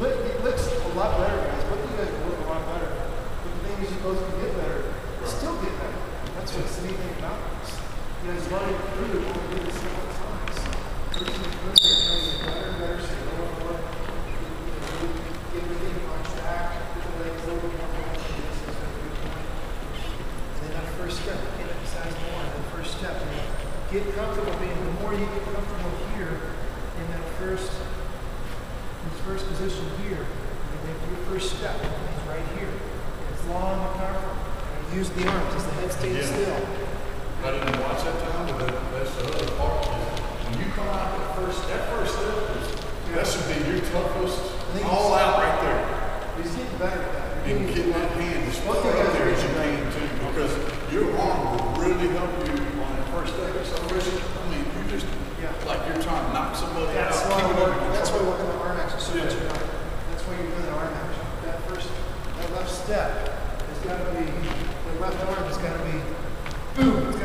Well, it look- it looks a lot better, guys. What do you guys look a lot better. The thing is, you both can get still get better. That's what's neat about this. You learn it through it, we do this several times. We're just improving, it, trying to better and better, so you know what, what, you know, get everything on track, get the legs a little bit more this is a good point. And then that first step, I can't emphasize more, the first step, you know, get comfortable being, the more you get comfortable here in that first in this first position here, you make your first step, is right here. It's long and powerful. Use the arms as the head stays Yeah. still. I didn't watch that time, but that's the other part. When you come out that first, that first step, is, that should be your toughest, all out right there. He's getting better at that. And getting- getting that hand as far up there as you can too, because your arm will really help you on that first step. So, I mean, you just, Yeah. like you're trying to knock somebody out. That's why we're working, under that's why we're working the arm action so. Yeah. tonight. That's why you're doing the arm action. That first, that left step it's got to be, the left arm has got to be, boom.